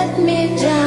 let me down.